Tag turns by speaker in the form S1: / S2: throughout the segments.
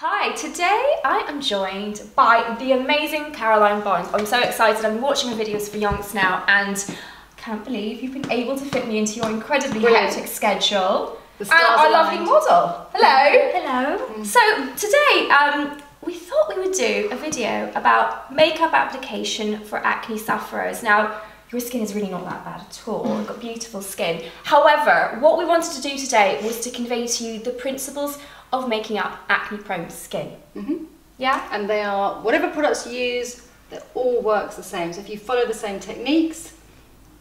S1: Hi, today I am joined by the amazing Caroline Barnes. I'm so excited. I've been watching her videos for yonks now and I can't believe you've been able to fit me into your incredibly
S2: Brilliant.
S1: hectic schedule.
S2: The
S1: And
S2: stars
S1: our lovely model. Hello.
S3: Hello.
S1: So today um, we thought we would do a video about makeup application for acne sufferers. Now, your skin is really not that bad at all. You've got beautiful skin. However, what we wanted to do today was to convey to you the principles of making up acne prone skin.
S2: Mhm.
S1: Yeah?
S2: And they are, whatever products you use, they all works the same. So if you follow the same techniques,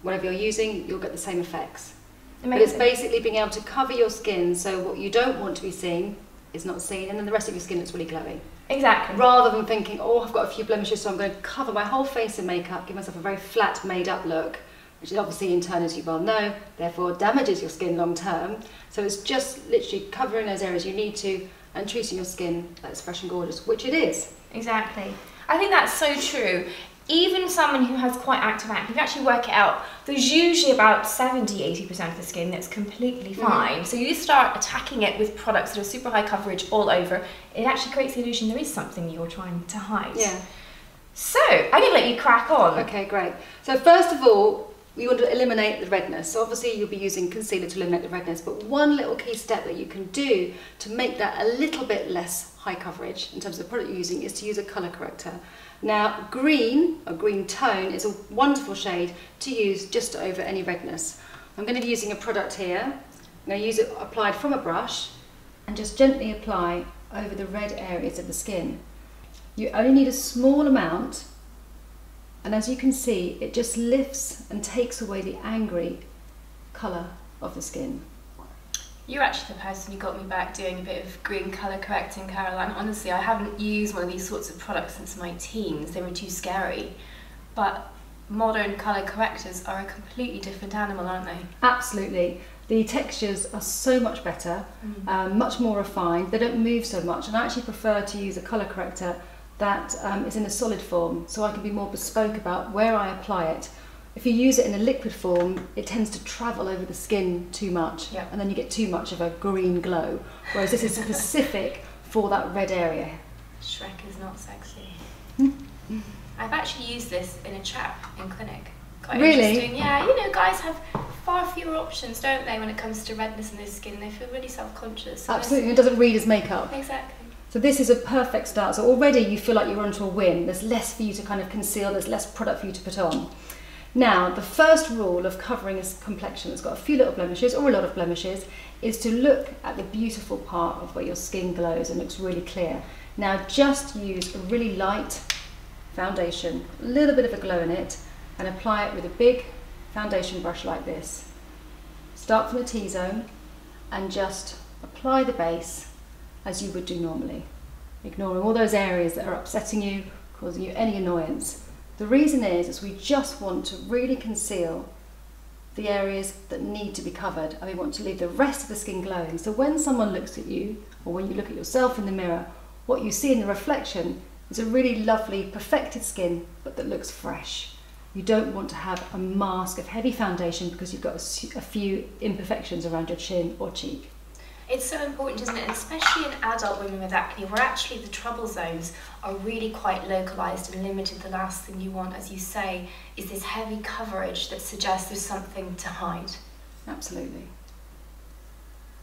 S2: whatever you're using, you'll get the same effects. But it's basically being able to cover your skin so what you don't want to be seen is not seen and then the rest of your skin looks really glowy.
S1: Exactly.
S2: Rather than thinking, oh, I've got a few blemishes, so I'm going to cover my whole face in makeup, give myself a very flat, made up look, which is obviously in turn, as you well know, therefore damages your skin long term. So it's just literally covering those areas you need to and treating your skin that's fresh and gorgeous, which it is.
S1: Exactly. I think that's so true. Even someone who has quite active acne, if you actually work it out, there's usually about 70 80% of the skin that's completely mm. fine. So you start attacking it with products that are super high coverage all over, it actually creates the illusion there is something you're trying to hide.
S2: Yeah.
S1: So I'm going to let you crack on.
S2: Okay, great. So first of all, we want to eliminate the redness. So obviously you'll be using concealer to eliminate the redness, but one little key step that you can do to make that a little bit less high coverage in terms of the product you're using is to use a colour corrector. Now green, a green tone, is a wonderful shade to use just over any redness. I'm going to be using a product here. I'm going to use it applied from a brush and just gently apply over the red areas of the skin. You only need a small amount and as you can see, it just lifts and takes away the angry colour of the skin.
S1: You're actually the person who got me back doing a bit of green colour correcting, Caroline. Honestly, I haven't used one of these sorts of products since my teens. They were too scary. But modern colour correctors are a completely different animal, aren't they?
S2: Absolutely. The textures are so much better, um, much more refined. They don't move so much, and I actually prefer to use a colour corrector that um, is in a solid form, so I can be more bespoke about where I apply it. If you use it in a liquid form, it tends to travel over the skin too much,
S1: Yeah.
S2: and then you get too much of a green glow. Whereas this is specific for that red area.
S1: Shrek is not sexy. I've actually used this in a chap in clinic. Quite
S2: Really?
S1: interesting. Yeah, you know, guys have far fewer options, don't they, when it comes to redness in their skin? They feel really self-conscious. So
S2: Absolutely, it doesn't read as makeup.
S1: Exactly.
S2: So this is a perfect start. So already you feel like you're onto a win. There's less for you to kind of conceal, there's less product for you to put on. Now, the first rule of covering a complexion that's got a few little blemishes or a lot of blemishes is to look at the beautiful part of where your skin glows and looks really clear. Now, just use a really light foundation, a little bit of a glow in it, and apply it with a big foundation brush like this. Start from the T-zone and just apply the base as you would do normally, ignoring all those areas that are upsetting you, causing you any annoyance. The reason is, is we just want to really conceal the areas that need to be covered and we want to leave the rest of the skin glowing. So when someone looks at you or when you look at yourself in the mirror, what you see in the reflection is a really lovely perfected skin but that looks fresh. You don't want to have a mask of heavy foundation because you've got a few imperfections around your chin or cheek.
S1: It's so important, isn't it? Especially in adult women with acne, where actually the trouble zones are really quite localized and limited. The last thing you want, as you say, is this heavy coverage that suggests there's something to hide.
S2: Absolutely.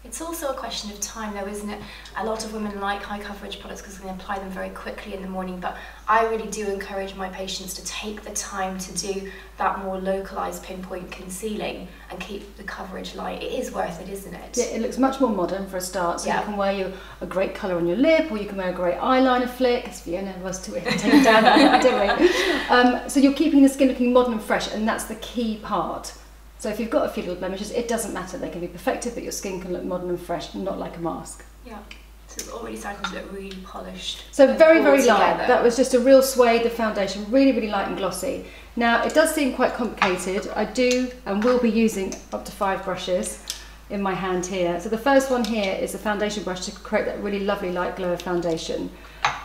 S1: It's also a question of time, though, isn't it? A lot of women like high coverage products because they apply them very quickly in the morning, but I really do encourage my patients to take the time to do that more localized pinpoint concealing and keep the coverage light. It is worth it, isn't it?
S2: Yeah, it looks much more modern for a start. So
S1: Yeah.
S2: you can wear your, a great colour on your lip, or you can wear a great eyeliner flick. As Fiona was to take it down, didn't we? Um, so you're keeping the skin looking modern and fresh, and that's the key part. So if you've got a few little blemishes, it doesn't matter. They can be perfected, but your skin can look modern and fresh, not like a mask.
S1: Yeah. So it's already starting to look really polished.
S2: So very, very light.
S1: together.
S2: That was just a real suede the foundation, really, really light and glossy. Now, it does seem quite complicated. I do and will be using up to five brushes in my hand here. So the first one here is the foundation brush to create that really lovely light glow of foundation.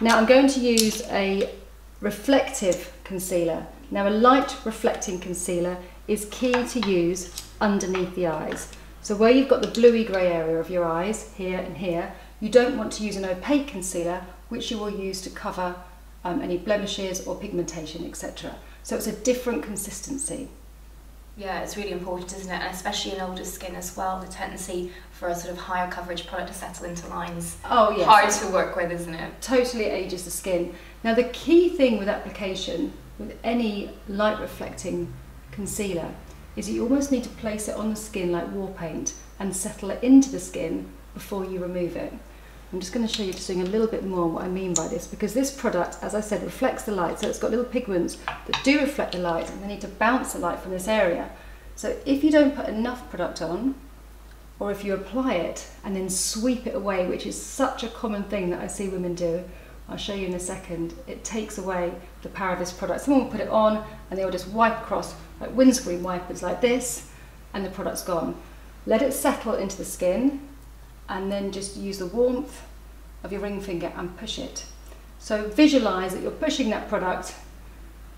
S2: Now I'm going to use a reflective concealer. Now a light reflecting concealer is key to use underneath the eyes. So where you've got the bluey grey area of your eyes, here and here, You don't want to use an opaque concealer, which you will use to cover um, any blemishes or pigmentation, etc. So it's a different consistency.
S1: Yeah, it's really important, isn't it? And especially in older skin as well, the tendency for a sort of higher coverage product to settle into lines.
S2: Oh, yes.
S1: Hard to work with, isn't it?
S2: Totally ages the skin. Now, the key thing with application with any light reflecting concealer is you almost need to place it on the skin like war paint and settle it into the skin before you remove it. I'm just going to show you just doing a little bit more what I mean by this because this product, as I said, reflects the light. So it's got little pigments that do reflect the light and they need to bounce the light from this area. So if you don't put enough product on, or if you apply it and then sweep it away, which is such a common thing that I see women do, I'll show you in a second, it takes away the power of this product. Someone will put it on and they will just wipe across like windscreen wipers like this and the product's gone. Let it settle into the skin and then just use the warmth of your ring finger and push it. So visualize that you're pushing that product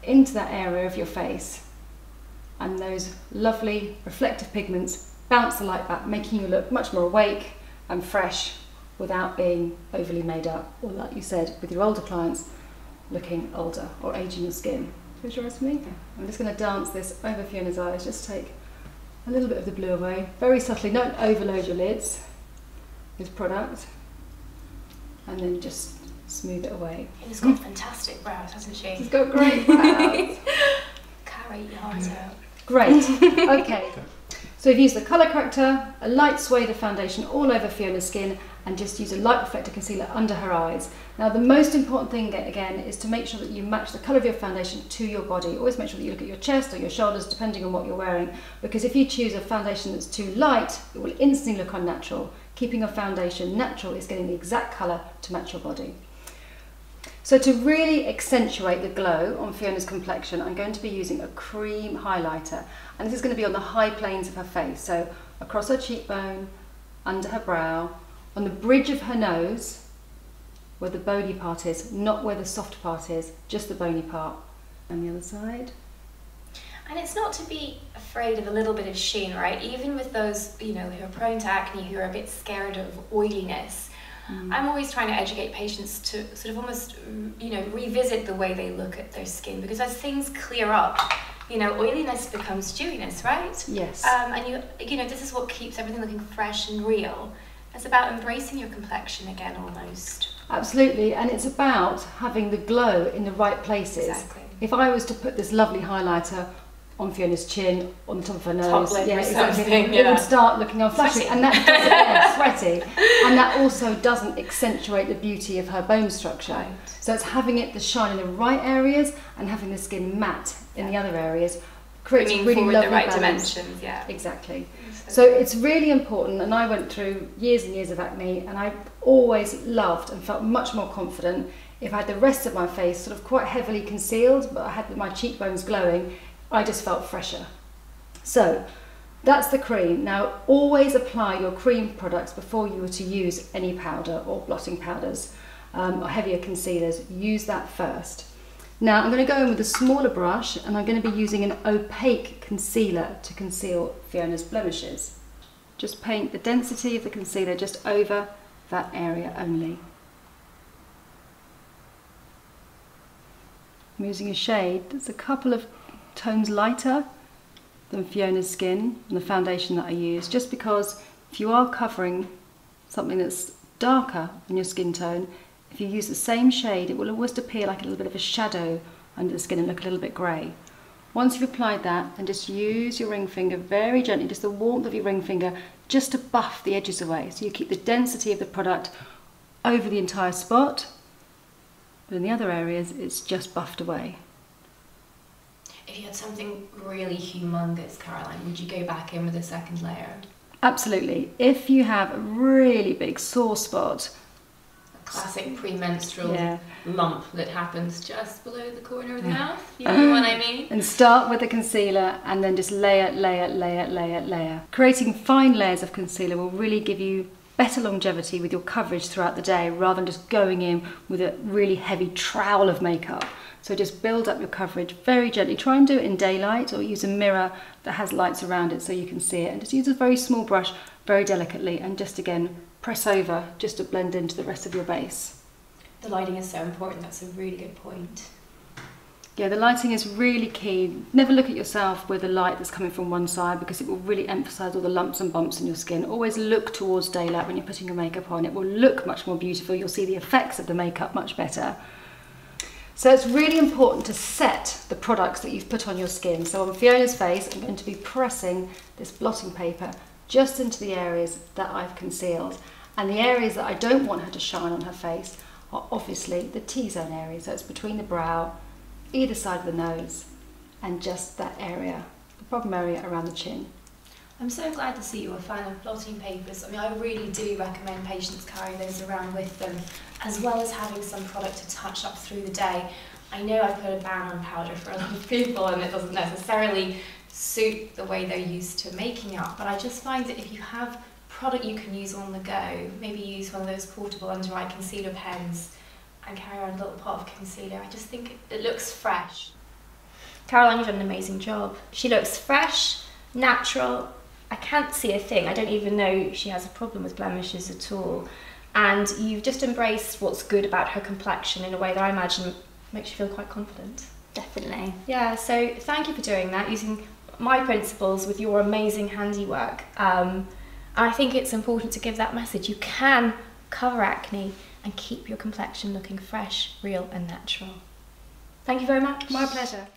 S2: into that area of your face and those lovely reflective pigments bounce the light back, making you look much more awake and fresh without being overly made up, or like you said, with your older clients, looking older or aging your skin. Visualize me? I'm just going to dance this over Fiona's eyes, just take a little bit of the blue away, very subtly, don't overload your lids with product, and then just smooth it away.
S1: She's got fantastic brows, hasn't she?
S2: She's got great brows.
S1: Carry your heart out.
S2: Great, okay. So we've used the colour corrector, a light swathe of foundation all over Fiona's skin and just use a light reflector concealer under her eyes. Now the most important thing again is to make sure that you match the colour of your foundation to your body. Always make sure that you look at your chest or your shoulders depending on what you're wearing because if you choose a foundation that's too light it will instantly look unnatural. Keeping your foundation natural is getting the exact colour to match your body. So to really accentuate the glow on Fiona's complexion, I'm going to be using a cream highlighter. And this is going to be on the high planes of her face. So across her cheekbone, under her brow, on the bridge of her nose, where the bony part is, not where the soft part is, just the bony part. And the other side.
S1: And it's not to be afraid of a little bit of sheen, right? Even with those, you know, who are prone to acne, who are a bit scared of oiliness, Mm. I'm always trying to educate patients to sort of almost, you know, revisit the way they look at their skin because as things clear up, you know, oiliness becomes dewiness, right?
S2: Yes.
S1: Um, and you, you know, this is what keeps everything looking fresh and real. It's about embracing your complexion again, almost.
S2: Absolutely, and it's about having the glow in the right places.
S1: Exactly.
S2: If I was to put this lovely highlighter on Fiona's chin, on the top of her nose.
S1: yeah,
S2: exactly.
S1: Yeah.
S2: It would start looking unflashy, and that doesn't, yeah, sweaty, and that also doesn't accentuate the beauty of her bone structure.
S1: Right.
S2: So it's having it to shine in the right areas and having the skin matte in the other areas creates
S1: Bringing
S2: really lovely
S1: the right
S2: balance.
S1: dimensions. Yeah.
S2: Exactly. So it's really important, and I went through years and years of acne, and I always loved and felt much more confident if I had the rest of my face sort of quite heavily concealed, but I had my cheekbones glowing I just felt fresher. So that's the cream. Now always apply your cream products before you were to use any powder or blotting powders um, or heavier concealers. Use that first. Now I'm going to go in with a smaller brush and I'm going to be using an opaque concealer to conceal Fiona's blemishes. Just paint the density of the concealer just over that area only. I'm using a shade that's a couple of tones lighter than Fiona's skin and the foundation that I use, just because if you are covering something that's darker than your skin tone, if you use the same shade, it will almost appear like a little bit of a shadow under the skin and look a little bit grey. Once you've applied that, then just use your ring finger very gently, just the warmth of your ring finger, just to buff the edges away. So you keep the density of the product over the entire spot, but in the other areas, it's just buffed away
S1: if you had something really humongous, Caroline, would you go back in with a second layer?
S2: Absolutely. If you have a really big sore spot,
S1: a classic premenstrual
S2: yeah.
S1: lump that happens just below the corner of the mouth, you know what I mean?
S2: And start with the concealer and then just layer, layer, layer, layer, layer. Creating fine layers of concealer will really give you better longevity with your coverage throughout the day rather than just going in with a really heavy trowel of makeup. So just build up your coverage very gently. Try and do it in daylight or use a mirror that has lights around it so you can see it. And just use a very small brush very delicately and just again press over just to blend into the rest of your base.
S1: The lighting is so important, that's a really good point.
S2: Yeah, the lighting is really key. Never look at yourself with a light that's coming from one side because it will really emphasize all the lumps and bumps in your skin. Always look towards daylight when you're putting your makeup on. It will look much more beautiful. You'll see the effects of the makeup much better. So it's really important to set the products that you've put on your skin. So on Fiona's face, I'm going to be pressing this blotting paper just into the areas that I've concealed. And the areas that I don't want her to shine on her face are obviously the T-zone areas. So it's between the brow either side of the nose and just that area, the problem area around the chin.
S1: I'm so glad to see you're a fan of blotting papers. I mean, I really do recommend patients carrying those around with them, as well as having some product to touch up through the day. I know I've put a ban on powder for a lot of people and it doesn't necessarily suit the way they're used to making up, but I just find that if you have product you can use on the go, maybe use one of those portable under eye concealer pens, and carry around a little pot of concealer. I just think it looks fresh. Caroline, you've done an amazing job. She looks fresh, natural. I can't see a thing. I don't even know she has a problem with blemishes at all. And you've just embraced what's good about her complexion in a way that I imagine makes you feel quite confident.
S3: Definitely.
S1: Yeah, so thank you for doing that, using my principles with your amazing handiwork. Um, I think it's important to give that message. You can cover acne and keep your complexion looking fresh, real and natural. Thank you very much.
S2: My pleasure.